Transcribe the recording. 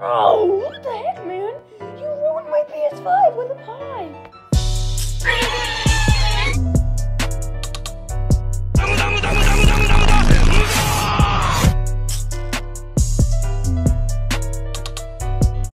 Oh, what the heck, man? You ruined my PS5 with a pie.